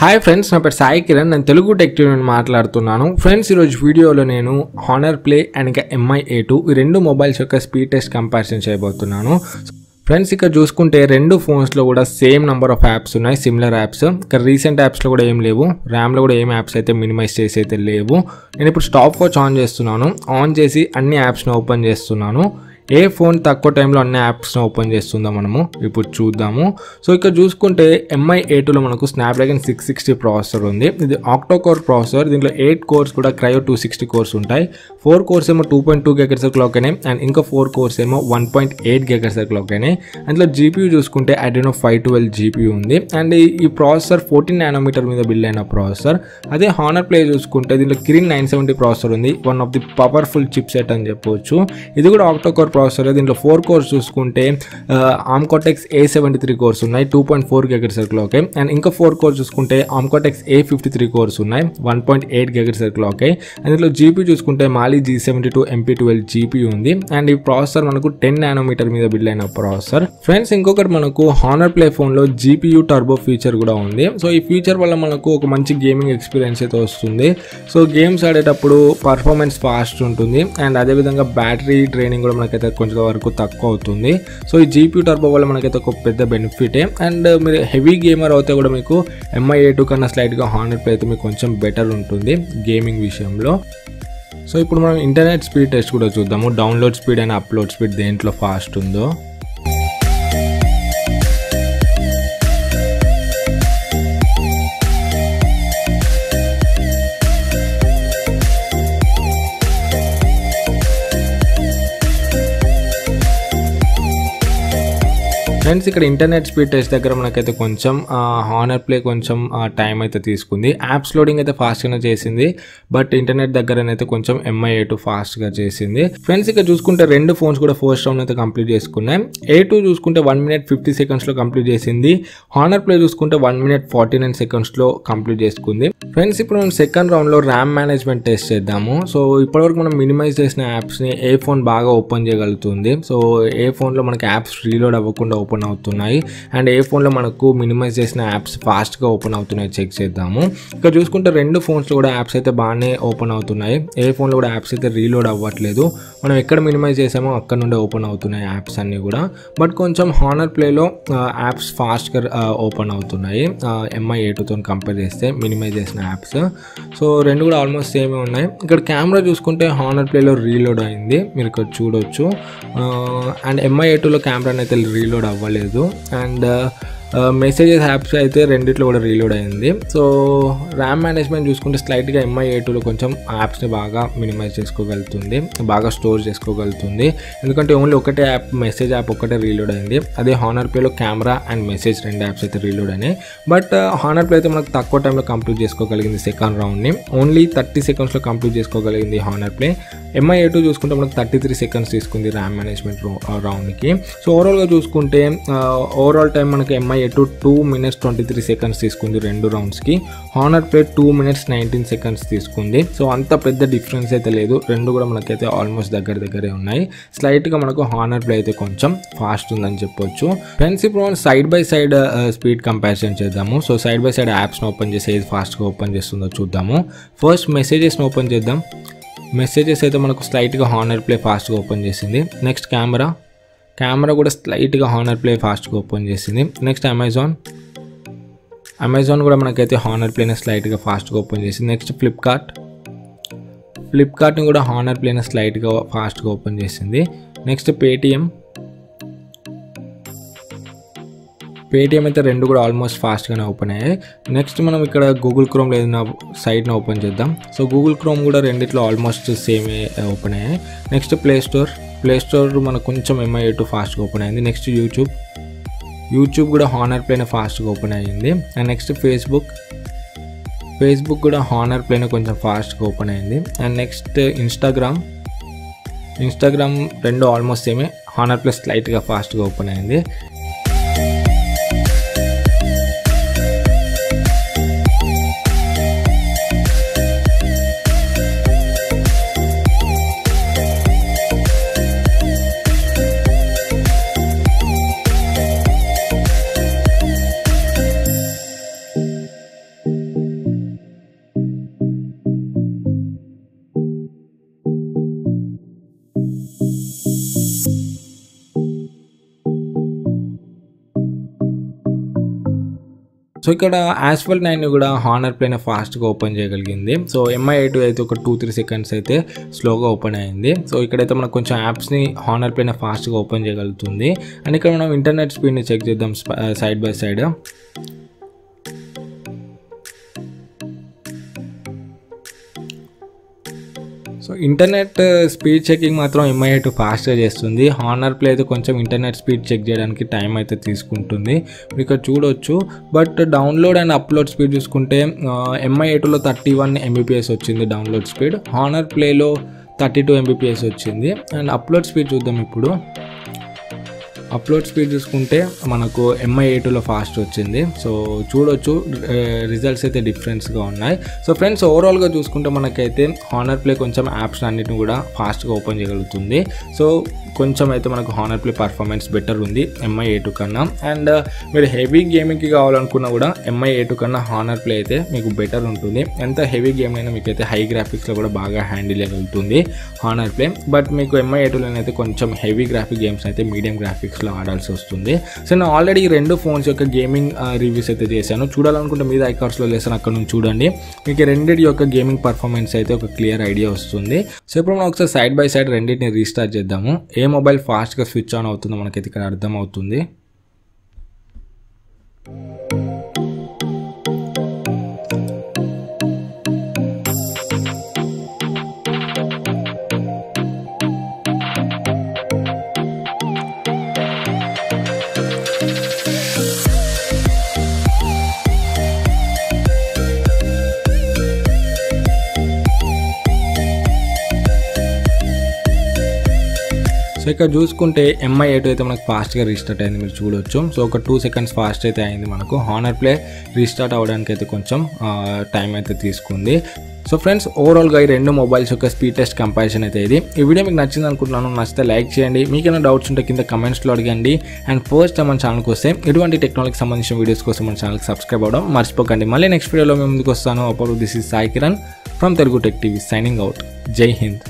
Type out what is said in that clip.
Hi friends నా పేరు సాయి కిరణ్. నేను తెలుగు టెక్టివ్ నుండి మాట్లాడుతున్నాను. ఫ్రెండ్స్ ఈరోజు వీడియోలో నేను హానర్ ప్లే అండ్ ఇంకా ఎంఐ ఏ టూ ఈ రెండు మొబైల్స్ యొక్క స్పీడ్ టెస్ట్ కంపారిజన్ చేయబోతున్నాను. ఫ్రెండ్స్ ఇక్కడ చూసుకుంటే రెండు ఫోన్స్లో కూడా సేమ్ నెంబర్ ఆఫ్ యాప్స్ ఉన్నాయి సిమిలర్ యాప్స్ ఇక్కడ రీసెంట్ యాప్స్లో కూడా ఏం లేవు. ర్యామ్లో కూడా ఏం యాప్స్ అయితే మినిమైజ్ చేసి అయితే లేవు. నేను ఇప్పుడు స్టాప్ వాచ్ ఆన్ చేస్తున్నాను. ఆన్ చేసి అన్ని యాప్స్ని ఓపెన్ చేస్తున్నాను. ఏ ఫోన్ తక్కువ టైంలో అన్ని యాప్స్ని ఓపెన్ చేస్తుందో మనము ఇప్పుడు చూద్దాము. సో ఇక్కడ చూసుకుంటే ఎంఐ ఏ టూలో మనకు స్నాప్డ్రాగన్ సిక్స్ సిక్స్టీ ప్రాసెసర్ ఉంది. ఇది ఆక్టో కోర్ ప్రాసెసర్ దీంట్లో ఎయిట్ కోర్స్ కూడా క్రయో టూ సిక్స్టీ కోర్స్ ఉంటాయి. ఫోర్ కోర్స్ ఏమో టూ పాయింట్ టూ గెగర్స్ క్లాక్ అయినాయి అండ్ ఇంకా ఫోర్ కోర్స్ ఏమో వన్ పాయింట్ ఎయిట్ గెగర్స్ క్లాక్ అయినాయి. అందులో జీపీయూ చూసుకుంటే అడినో ఫైవ్ ట్వెల్వ్ జీపీయూ ఉంది. అండ్ ఈ- ఈ ప్రాసెసర్ ఫోర్టీన్ నానోమీటర్ మీద బిల్డ్ అయిన ప్రాసెసర్ అదే హానర్ ప్లే చూసుకుంటే దీంట్లో కిరిన్ నైన్ సెవెంటీ ప్రాసెసర్ ఉంది. One of the powerful chip set అని చెప్పొచ్చు. ఇది కూడా ఆక్టో కోర్ ప్రాసెసర్ దీంట్లో ఫోర్ కోర్స్ చూసుకుంటే ARM Cortex A seventy three cores ఉన్నాయి టూ పాయింట్ ఫోర్ గెగర్ సర్కిల్ అండ్ ఇంకా ఫోర్ కోర్స్ చూసుకుంటే ARM Cortex A fifty three cores ఉన్నాయి వన్ పాయింట్ ఎయిట్ గెగర్ సర్కిల్ ఓకే అండ్ దీంట్లో జీపీ చూసుకుంటే Mali G seventy two MP twelve GP ఉంది. అండ్ ఈ ప్రాసెసర్ మనకు టెన్ నానోమీటర్ మీద బిల్డ్ అయిన ప్రాసెసర్. ఫ్రెండ్స్ ఇంకొకటి మనకు హానర్ ప్లే ఫోన్లో జీపీయూ టర్బో ఫీచర్ కూడా ఉంది. సో ఈ ఫీచర్ వల్ల మనకు ఒక మంచి గేమింగ్ ఎక్స్పీరియన్స్ అయితే వస్తుంది. సో గేమ్స్ ఆడేటప్పుడు పర్ఫార్మెన్స్ ఫాస్ట్ ఉంటుంది. అండ్ అదేవిధంగా బ్యాటరీ ట్రైనింగ్ కూడా మనకైతే కొంచెం వరకు తక్కువ అవుతుంది. సో ఈ జీపీ టర్బో వల్ల మనకైతే ఒక పెద్ద బెనిఫిటే అండ్ uh, మీరు హెవీ గేమర్ అయితే కూడా మీకు ఎంఐ ఏ టూ కన్నా స్లైట్గా హండ్రెడ్ ప్లే అయితే మీకు కొంచెం బెటర్ ఉంటుంది గేమింగ్ విషయంలో. సో ఇప్పుడు మనం ఇంటర్నెట్ స్పీడ్ టెస్ట్ కూడా చూద్దాము. Download speed and upload speed దేంట్లో ఫాస్ట్ ఉందో. ఫ్రెండ్స్ ఇక్కడ ఇంటర్నెట్ స్పీడ్ టెస్ట్ దగ్గర మనకైతే కొంచెం హానర్ ప్లే కొంచెం టైం అయితే తీసుకుంది. యాప్స్ లోడింగ్ అయితే ఫాస్ట్గానే చేసింది బట్ ఇంటర్నెట్ దగ్గరనైతే కొంచెం ఎంఐ ఏ టూ ఫాస్ట్గా చేసింది. ఫ్రెండ్స్ ఇక్కడ చూసుకుంటే రెండు ఫోన్స్ కూడా ఫస్ట్ రౌండ్ అయితే కంప్లీట్ చేసుకున్నాయి. ఏ టూ చూసుకుంటే వన్ మినిట్ ఫిఫ్టీ సెకండ్స్లో కంప్లీట్ చేసింది. హానర్ ప్లే చూసుకుంటే వన్ మినిట్ ఫార్టీ నైన్ సెకండ్స్లో కంప్లీట్ చేసుకుంది. ఫ్రెండ్స్ ఇప్పుడు మనం సెకండ్ రౌండ్లో ర్యామ్ మేనేజ్మెంట్ టెస్ట్ చేద్దాము. సో ఇప్పటివరకు మనం మినిమైజ్ చేసిన యాప్స్ని ఏ ఫోన్ బాగా ఓపెన్ చేయగలుగుతుంది. సో ఏ ఫోన్లో మనకి యాప్స్ రీలోడ్ అవ్వకుండా ఓపెన్ అవుతున్నాయి. అండ్ ఏ ఫోన్లో మనకు మినిమైజ్ చేసిన యాప్స్ ఫాస్ట్గా ఓపెన్ అవుతున్నాయి చెక్ చేద్దాము. ఇక్కడ చూసుకుంటే రెండు ఫోన్స్లో కూడా యాప్స్ అయితే బాగానే ఓపెన్ అవుతున్నాయి. ఏ ఫోన్లో కూడా యాప్స్ అయితే రీలోడ్ అవ్వట్లేదు. మనం ఎక్కడ మినిమైజ్ చేసామో అక్కడ నుండే ఓపెన్ అవుతున్నాయి యాప్స్ అన్నీ కూడా. బట్ కొంచెం హానర్ ప్లేలో యాప్స్ ఫాస్ట్గా ఓపెన్ అవుతున్నాయి. ఎంఐ ఏ టూతో కంపేర్ చేస్తే మినిమైజ్ చేసిన యాప్స్. సో రెండు కూడా ఆల్మోస్ట్ సేమే ఉన్నాయి. ఇక్కడ కెమెరా చూసుకుంటే హానర్ ప్లేలో రీలోడ్ అయింది. మీరు ఇక్కడ చూడొచ్చు. అండ్ ఎంఐ ఏ కెమెరా అయితే రీలోడ్ అవ్వలేదు అండ్ మెసేజెస్ యాప్స్ అయితే రెండిట్లో కూడా రీలోడ్ అయింది. సో ర్యామ్ మేనేజ్మెంట్ చూసుకుంటే స్లైట్గా ఎంఐ ఏ టూలో కొంచెం యాప్స్ని బాగా మినిమైజ్ చేసుకోగలుగుతుంది బాగా స్టోర్ చేసుకోగలుగుతుంది. ఎందుకంటే ఓన్లీ ఒకటే యాప్ మెసేజ్ యాప్ ఒకటే రీలోడ్ అయింది. అదే హానర్ ప్లేలో కెమెరా అండ్ మెసేజ్ రెండు యాప్స్ అయితే రీలోడ్ అయినాయి. బట్ హానర్ ప్లే అయితే మనకు తక్కువ టైంలో కంప్లీట్ చేసుకోగలిగింది సెకండ్ రౌండ్ని ఓన్లీ థర్టీ సెకండ్స్లో complete చేసుకోగలిగింది Honor play Mi A two చూసుకుంటే మనకు థర్టీ త్రీ సెకండ్స్ తీసుకుంది ర్యామ్ మేనేజ్మెంట్ రౌండ్కి సో ఓవరాల్గా చూసుకుంటే ఓవరాల్ టైం మనకి Mi A two two two minutes twenty three seconds తీసుకుంది రెండు రౌండ్స్కి Honor play two minutes nineteen seconds తీసుకుంది. సో అంత పెద్ద డిఫరెన్స్ అయితే లేదు. రెండు కూడా మనకైతే ఆల్మోస్ట్ దగ్గర దగ్గరే ఉన్నాయి. స్లైట్గా మనకు హానర్ ప్లే అయితే కొంచెం ఫాస్ట్ ఉందని చెప్పొచ్చు. ఫ్రెండ్స్ ఇప్పుడు మనం side by side speed comparison చేద్దాము. సో సైడ్ బై సైడ్ యాప్స్ని ఓపెన్ చేసి ఏది ఫాస్ట్గా ఓపెన్ చేస్తుందో చూద్దాము. ఫస్ట్ మెసేజెస్ని ఓపెన్ చేద్దాం. మెసేజెస్ అయితే మనకు స్లైట్గా హానర్ ప్లే ఫాస్ట్గా ఓపెన్ చేసింది. నెక్స్ట్ కెమెరా కెమెరా కూడా స్లైట్గా హానర్ ప్లే ఫాస్ట్గా ఓపెన్ చేసింది. Next Amazon. అమెజాన్ కూడా మనకైతే హానర్ ప్లేని స్లైట్గా ఫాస్ట్గా ఓపెన్ చేసింది. Next Flipkart. ఫ్లిప్కార్ట్ని కూడా హానర్ ప్లేని స్లైట్గా ఫాస్ట్గా ఓపెన్ చేసింది. Next Paytm. పేటిఎం అయితే రెండు కూడా ఆల్మోస్ట్ ఫాస్ట్గానే ఓపెన్ అయ్యాయి. నెక్స్ట్ మనం ఇక్కడ గూగుల్ క్రోమ్లో ఏదైనా సైట్ని ఓపెన్ చేద్దాం. సో గూగుల్ క్రోమ్ కూడా రెండిట్లో ఆల్మోస్ట్ సేమే ఓపెన్ అయ్యాయి. Next Play Store. Play Store మనకు కొంచెం ఎంఐ టూ ఫాస్ట్గా ఓపెన్ అయింది. Next YouTube. యూట్యూబ్ కూడా హానర్ ప్లేనే ఫాస్ట్గా ఓపెన్ అయ్యింది. And next Facebook. ఫేస్బుక్ కూడా హానర్ ప్లేనే కొంచెం ఫాస్ట్గా ఓపెన్ అయింది. And next Instagram. ఇన్స్టాగ్రామ్ రెండు ఆల్మోస్ట్ సేమే. హానర్ ప్లస్ లైట్గా ఫాస్ట్గా ఓపెన్ అయింది. సో ఇక్కడ యాస్ఫల్ నైన్ కూడా హానర్ ప్లేన్ ఫాస్ట్గా ఓపెన్ చేయగలిగింది. సో ఎంఐ ఎయిట్ అయితే ఒక టూ త్రీ సెకండ్స్ అయితే స్లోగా ఓపెన్ అయింది. సో ఇక్కడైతే మనకు కొంచెం యాప్స్ని హానర్ ప్లేన్ ఫాస్ట్గా ఓపెన్ చేయగలుగుతుంది. అండ్ ఇక్కడ మనం ఇంటర్నెట్ స్పీడ్ని చెక్ చేద్దాం side by side so internet speed checking మాత్రం ఎంఐ టూ ఫాస్ట్గా చేస్తుంది. హానర్ ప్లే అయితే కొంచెం ఇంటర్నెట్ స్పీడ్ చెక్ చేయడానికి టైం అయితే తీసుకుంటుంది. మీరు ఇక్కడ చూడొచ్చు. But download and upload speed చూసుకుంటే ఎంఐ టూలో థర్టీ వన్ ఎంబీపీఎస్ వచ్చింది డౌన్లోడ్ స్పీడ్ హానర్ ప్లేలో థర్టీ టూ ఎంబీపీఎస్ వచ్చింది. అండ్ అప్లోడ్ స్పీడ్ చూద్దాం ఇప్పుడు. అప్లోడ్ స్పీడ్ చూసుకుంటే మనకు ఎంఐ ఎయిట్లో ఫాస్ట్ వచ్చింది. సో చూడొచ్చు రిజల్ట్స్ అయితే డిఫరెన్స్గా ఉన్నాయి. సో ఫ్రెండ్స్ ఓవరాల్గా చూసుకుంటే మనకైతే హానర్ ప్లే కొంచెం యాప్స్ అన్నిటిని కూడా ఫాస్ట్గా ఓపెన్ చేయగలుగుతుంది. సో కొంచెం అయితే మనకు హానర్ ప్లే పర్ఫార్మెన్స్ బెటర్ ఉంది ఎంఐ ఎయిట్ కన్నా. అండ్ మీరు హెవీ గేమింగ్కి కావాలనుకున్నా కూడా ఎంఐ ఎయిట్ కన్నా హానర్ ప్లే అయితే మీకు బెటర్ ఉంటుంది. ఎంత హెవీ గేమ్ అయినా మీకు అయితే హై గ్రాఫిక్స్లో కూడా బాగా హ్యాండిల్ చేయగలుగుతుంది హానర్ ప్లే బట్ మీకు ఎంఐ ఎయిట్లోనైతే కొంచెం హెవీ గ్రాఫిక్ గేమ్స్ అయితే మీడియం గ్రాఫిక్స్ గ్రాఫిక్స్లో ఆడాల్సి వస్తుంది. సో నేను ఆల్రెడీ ఈ రెండు ఫోన్స్ యొక్క గేమింగ్ రివ్యూస్ అయితే చేశాను. చూడాలనుకుంటే మీద ఐకార్స్లో లేసాను అక్కడ నుంచి చూడండి. మీకు రెండింటి యొక్క గేమింగ్ పర్ఫార్మెన్స్ అయితే ఒక క్లియర్ ఐడియా వస్తుంది. సో ఇప్పుడు మనం ఒకసారి సైడ్ బై సైడ్ రెండింటిని రీస్టార్ట్ చేద్దాము. ఏ మొబైల్ ఫాస్ట్గా స్విచ్ ఆన్ అవుతుందో మనకైతే ఇక్కడ అర్థం సో ఇక్కడ చూసుకుంటే ఎంఐ ఎయిట్ అయితే మనకు ఫాస్ట్గా రీస్టార్ట్ అయింది మీరు చూడొచ్చు. సో ఒక టూ సెకండ్స్ ఫాస్ట్ అయితే అయింది మనకు. హానర్ ప్లే రీస్టార్ట్ అవ్వడానికి అయితే కొంచెం టైం అయితే తీసుకుంది. సో ఫ్రెండ్స్ ఓవరాల్గా ఈ రెండు మొబైల్స్ యొక్క స్పీడ్ టెస్ట్ కంపారిజన్ అయితే ఇది. ఈ వీడియో మీకు నచ్చింది అనుకుంటున్నాను నచ్చితే లైక్ చేయండి. మీకేమైనా డౌట్స్ ఉంటే కింద కమెంట్స్లో అడగండి. అండ్ ఫస్ట్ టైం మన ఛానల్కి వస్తే ఇటువంటి టెక్నాలజీకి సంబంధించిన వీడియోస్ కోసం మన ఛానల్కి సబ్స్క్రైబ్ అవ్వడం మర్చిపోకండి. మళ్ళీ నెక్స్ట్ వీడియోలో మేము ముందుకు వస్తాను. అప్పుడు this is Sai Kiran from Telugu tech TV signing out జై హింద్